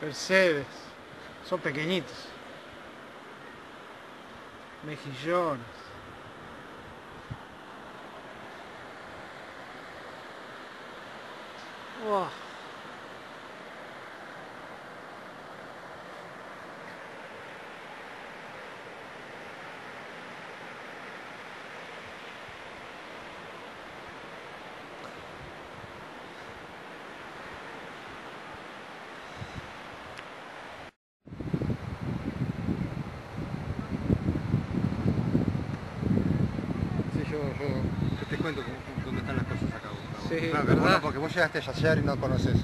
Percebes. Son pequeñitos. Mejillones. Wow. Te cuento cómo- dónde están las cosas acá. Gustavo. Sí, Claro, ¿verdad? bueno, porque vos llegaste a yacear y no conoces